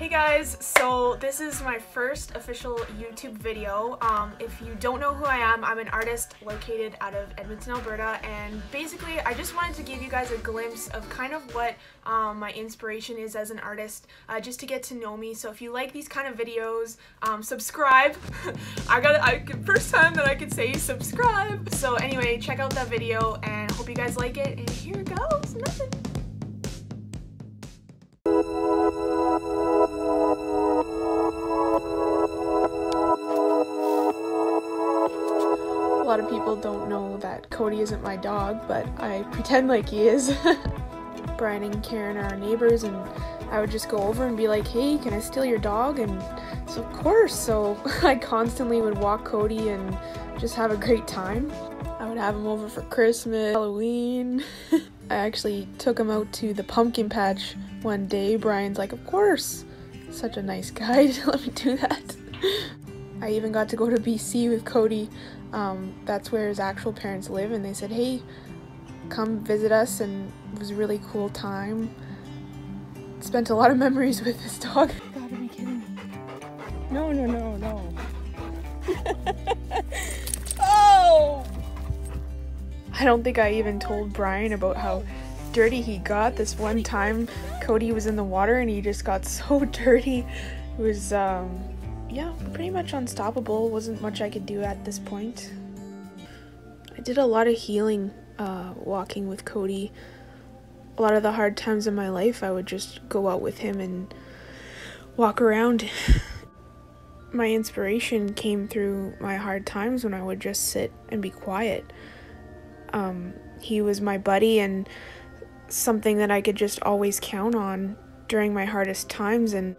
Hey guys, so this is my first official YouTube video. Um, if you don't know who I am, I'm an artist located out of Edmonton, Alberta, and basically I just wanted to give you guys a glimpse of kind of what um, my inspiration is as an artist, uh, just to get to know me. So if you like these kind of videos, um, subscribe. I got I first time that I could say subscribe. So anyway, check out that video and hope you guys like it. And here goes nothing. Lot of people don't know that Cody isn't my dog, but I pretend like he is. Brian and Karen are neighbors, and I would just go over and be like, hey, can I steal your dog? And so, of course, so I constantly would walk Cody and just have a great time. I would have him over for Christmas, Halloween. I actually took him out to the pumpkin patch one day. Brian's like, of course. Such a nice guy to let me do that. I even got to go to BC with Cody. Um, that's where his actual parents live, and they said, hey, come visit us, and it was a really cool time. Spent a lot of memories with this dog. You gotta be kidding me. No, no, no, no. oh! I don't think I even told Brian about how dirty he got this one time. Cody was in the water and he just got so dirty. It was, um, yeah, pretty much unstoppable. Wasn't much I could do at this point. I did a lot of healing uh, walking with Cody. A lot of the hard times in my life, I would just go out with him and walk around. My inspiration came through my hard times when I would just sit and be quiet. Um, he was my buddy and something that I could just always count on during my hardest times, and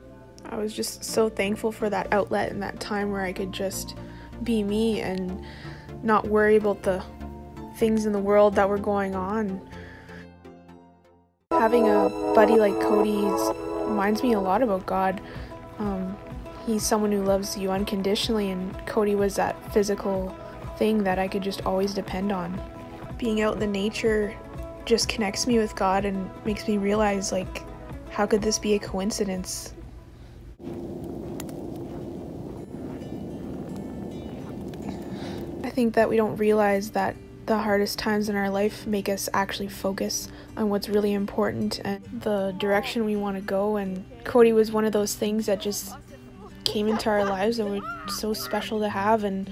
I was just so thankful for that outlet and that time where I could just be me and not worry about the things in the world that were going on. Having a buddy like Cody reminds me a lot about God. Um, he's someone who loves you unconditionally, and Cody was that physical thing that I could just always depend on. Being out in the nature just connects me with God and makes me realize, like, how could this be a coincidence? Think that we don't realize that the hardest times in our life make us actually focus on what's really important and the direction we want to go. And Cody was one of those things that just came into our lives that were so special to have. And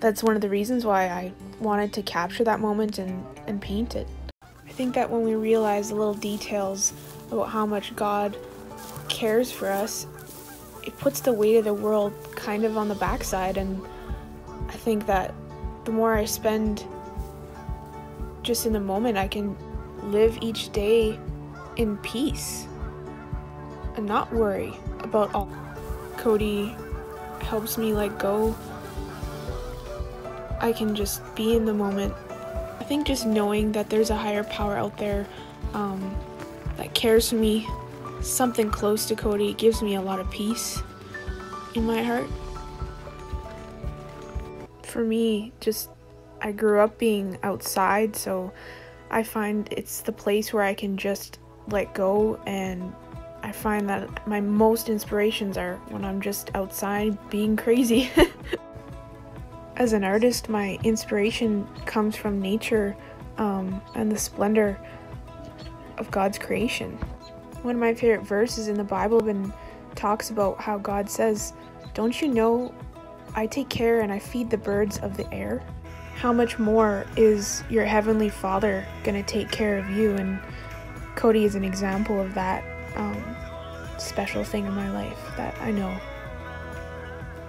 that's one of the reasons why I wanted to capture that moment and, and paint it. I think that when we realize the little details about how much God cares for us, it puts the weight of the world kind of on the backside. And think that the more I spend just in the moment, I can live each day in peace and not worry about all. Cody helps me let go. I can just be in the moment. I think just knowing that there's a higher power out there um, that cares for me, something close to Cody, gives me a lot of peace in my heart. For me, just I grew up being outside, so I find it's the place where I can just let go and I find that my most inspirations are when I'm just outside being crazy. As an artist, my inspiration comes from nature um, and the splendor of God's creation. One of my favorite verses in the Bible been talks about how God says, Don't you know I take care and I feed the birds of the air? How much more is your Heavenly Father going to take care of you? And Cody is an example of that um, special thing in my life that I know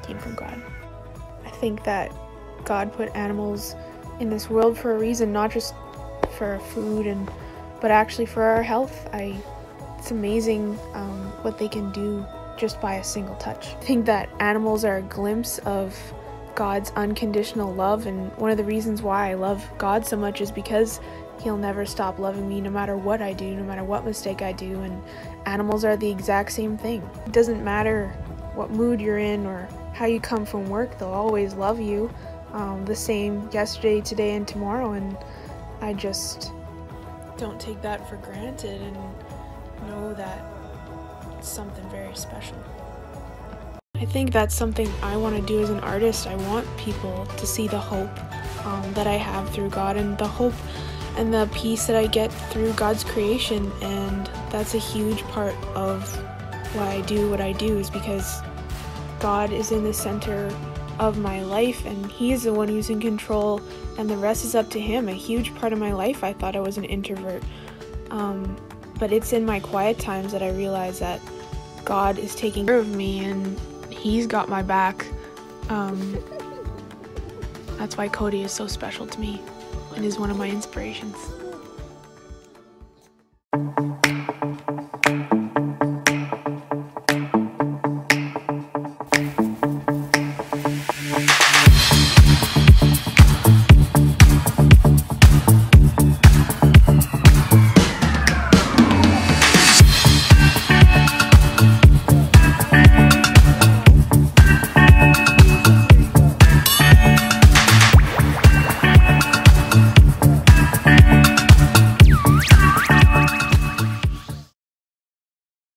came from God. I think that God put animals in this world for a reason, not just for food and but actually for our health. I it's amazing um, what they can do just by a single touch. I think that animals are a glimpse of God's unconditional love, and one of the reasons why I love God so much is because He'll never stop loving me no matter what I do, no matter what mistake I do, and animals are the exact same thing. It doesn't matter what mood you're in or how you come from work, they'll always love you um, the same yesterday, today, and tomorrow, and I just don't take that for granted and know that something very special. I think that's something I want to do as an artist. I want people to see the hope um, that I have through God and the hope and the peace that I get through God's creation. And that's a huge part of why I do what I do, is because God is in the center of my life and He's the one who's in control, and the rest is up to Him. A huge part of my life, I thought I was an introvert. Um, but it's in my quiet times that I realize that God is taking care of me and He's got my back. Um, that's why Cody is so special to me and is one of my inspirations.